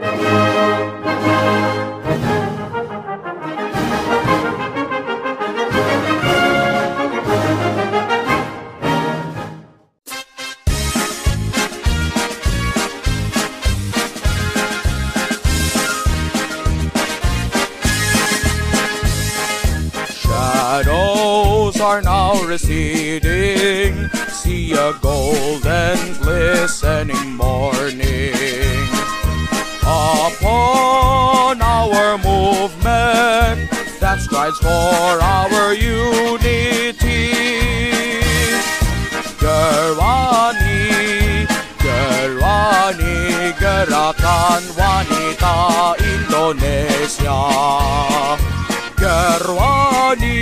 Shadows are now receding. See a golden glistening morning. That strives for our unity. Gerwani, Gerwani, Gerakan Wanita Indonesia. Gerwani,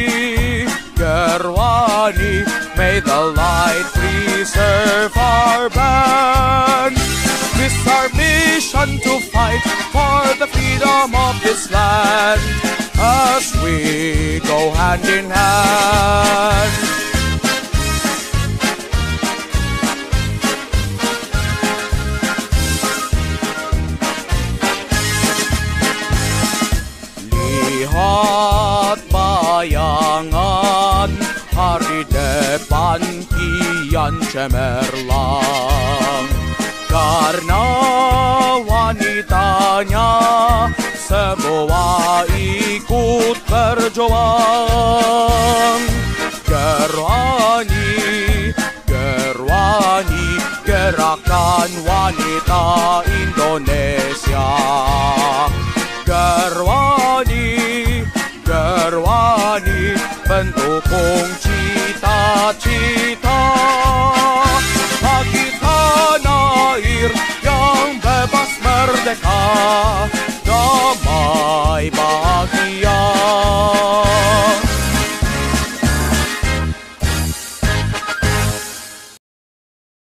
Gerwani, may the light preserve our band. This our mission to fight for the freedom of this land as we go hand in hand. Lihat bayangan hari depan kian cemerlang Karena wanitanya semua ikut berjuang Gerwani, Gerwani, gerakan wanita Indonesia Gerwani, Gerwani, pendukung cita-cita bagi tanah air yang bebas merdeka